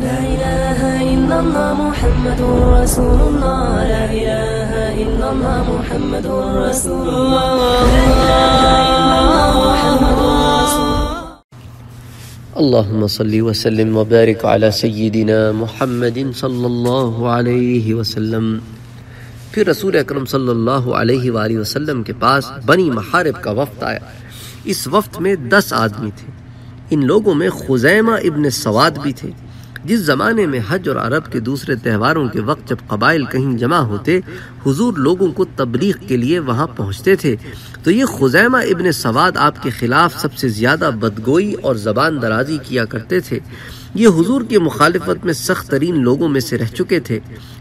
لا إله إلا الله محمد رسول الله. لا إله إلا الله محمد رسول الله. لا إله إلا الله محمد رسول اللهم صل وسلم وبارك على سيدنا محمد صلی اللہ علیہ وسلم. پھر رسول اکرم صلی اللہ علیہ وآلہ وسلم کے پاس بنی محارب کا وفد آیا۔ اس وفد میں دس آدمی تھے۔ ان لوگوں میں خزیمہ ابن سواد بھی تھے۔ جس زمانے میں حج اور عرب کے دوسرے تہواروں کے وقت جب قبائل کہیں جمع ہوتے، حضور لوگوں کو تبلیغ کے لیے وہاں پہنچتے تھے۔ تو یہ خزیمہ ابن سواد آپ کے خلاف سب سے زیادہ بدگوئی اور زبان درازی کیا کرتے تھے۔ یہ حضور کی مخالفت میں سخت ترین لوگوں میں سے رہ چکے تھے۔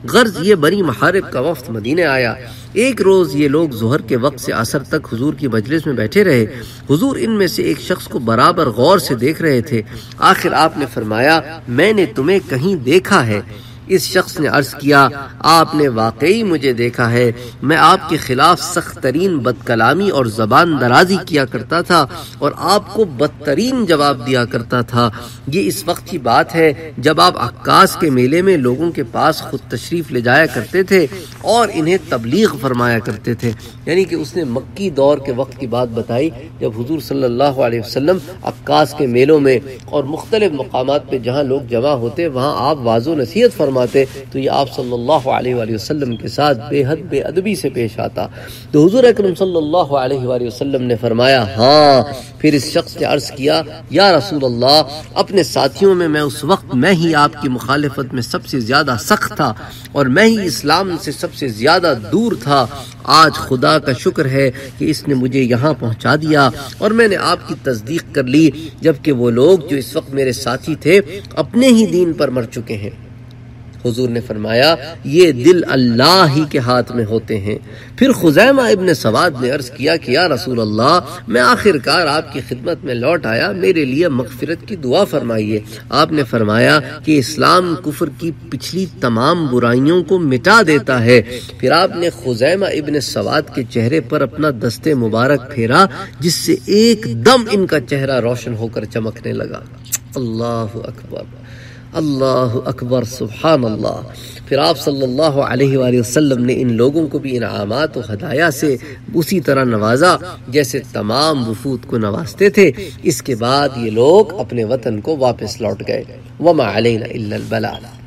غرض یہ بنی محارب کا وفد مدینہ آیا۔ ایک روز یہ لوگ ظہر کے وقت سے اثر تک حضور کی مجلس میں بیٹھے رہے۔ حضور ان میں سے ایک شخص کو برابر غور سے دیکھ رہے تھے۔ آخر آپ نے فرمایا، میں نے تمہیں کہیں دیکھا ہے۔ اس شخص نے عرض کیا، آپ نے واقعی مجھے دیکھا ہے۔ میں آپ کے خلاف سخت ترین بد کلامی اور زبان درازی کیا کرتا تھا اور آپ کو بدترین جواب دیا کرتا تھا۔ یہ اس وقت کی بات ہے جب آپ عکاس کے میلے میں لوگوں کے پاس خود تشریف لے جایا کرتے تھے اور انہیں تبلیغ فرمایا کرتے تھے۔ یعنی کہ اس نے مکی دور کے وقت کی بات بتائی جب حضور صلی اللہ علیہ وسلم عکاس کے میلوں میں اور مختلف مقامات پہ جہاں لوگ جمع ہوتے، وہاں آپ واضح نصیحت فرما فرماتے، تو یہ آپ صلی اللہ علیہ وآلہ وسلم کے ساتھ بے حد بے ادبی سے پیش آتا۔ تو حضور اکرم صلی اللہ علیہ وآلہ وسلم نے فرمایا ہاں پھر اس شخص نے عرض کیا، یا رسول اللہ، اپنے ساتھیوں میں میں اس وقت میں ہی آپ کی مخالفت میں سب سے زیادہ سخت تھا اور میں ہی اسلام سے سب سے زیادہ دور تھا۔ آج خدا کا شکر ہے کہ اس نے مجھے یہاں پہنچا دیا اور میں نے آپ کی تصدیق کر لی، جبکہ وہ لوگ جو اس وقت میرے ساتھی تھے، اپنے ہی دین پر مر چکے ہیں۔ حضور نے فرمایا، یہ دل اللہ ہی کے ہاتھ میں ہوتے ہیں۔ پھر خزیمہ ابن سواد نے عرض کیا کہ، یا رسول اللہ، میں آخر کار آپ کی خدمت میں لوٹ آیا، میرے لیے مغفرت کی دعا فرمائیے۔ آپ نے فرمایا کہ اسلام کفر کی پچھلی تمام برائیوں کو مٹا دیتا ہے۔ پھر آپ نے خزیمہ ابن سواد کے چہرے پر اپنا دست مبارک پھیرا، جس سے ایک دم ان کا چہرہ روشن ہو کر چمکنے لگا۔ اللہ اکبر۔ اللہ اکبر سبحان اللہ پھر آپ صلی اللہ علیہ وآلہ وسلم نے ان لوگوں کو بھی انعامات و ہدایہ سے اسی طرح نوازا، جیسے تمام وفود کو نوازتے تھے۔ اس کے بعد یہ لوگ اپنے وطن کو واپس لوٹ گئے۔ وما علینا الا البلال